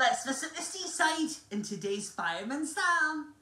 Let's visit the seaside in today's Fireman's Town.